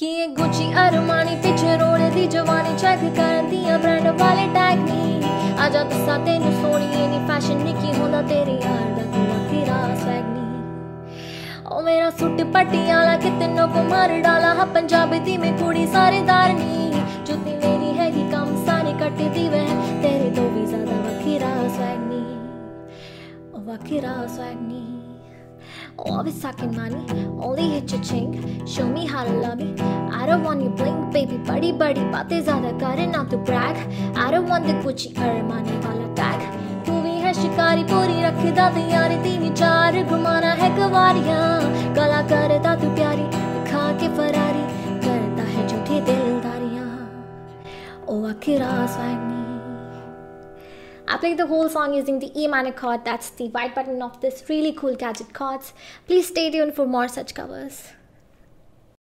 किए Gucci Armani, पिछे रोड़ दी जवानी, चेक कर दिया ब्रांड वाले टैग नी आजा तेन नी फ़ैशन तेरे यार ओ मेरा कितनों को मार डाला, हा दी में कुड़ी सारे दारनी जुती मेरी है की कम, सारे कट दी वह, तेरे तो भी ज़्यादा वखीरा वखीरा ओ अभी साकिन मानी, ओली Show me how to love me. I don't want you blink, baby. बड़ी बड़ी बातें ज्यादा करे ना तू brag. I don't want the Gucci Armani वाला hai shikari भी है शिकारी पूरी रखदा तैयारी तीन चार घुमाना है गवारियाँ. गला करता तू प्यारी दिखा के फरारी करता है झूठी दिलदारियाँ. Oh, आखिर आसानी. I played the whole song using the E minor chord, that's the white button of this really cool gadget Chordz. Please stay tuned for more such covers.